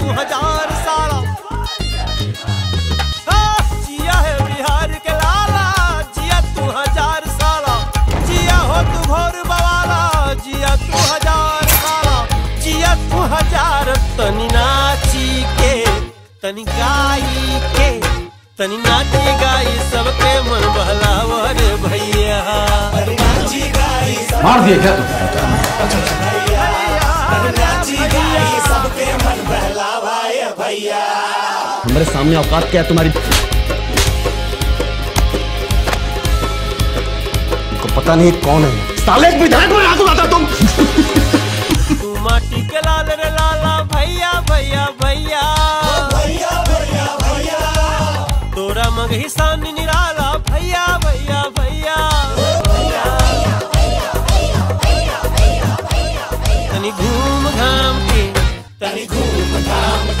तू हज़ार साला। हाँ, जिया है बिहार के लाला, जिया तू हज़ार साला। जिया हो तू घोर बवाला, जिया तू हज़ार साला। जिया तू हज़ार तनी नाची के, तनी गाई के, तनी नाची गाई सबके मन बहलावर भैया। मार दिया क्या तुमने हमारे सामने औकात क्या है तुम्हारी? तुमको पता नहीं कौन है। साले विधायक लाता तुम। माटी के लाल रे लाला भैया भैया भैया। तोरा मगही सानी निराला भैया भैया भैया। तनी घूम घाम के तनी घूम घाम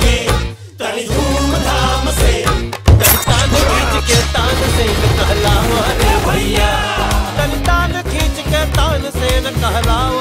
कहलाओ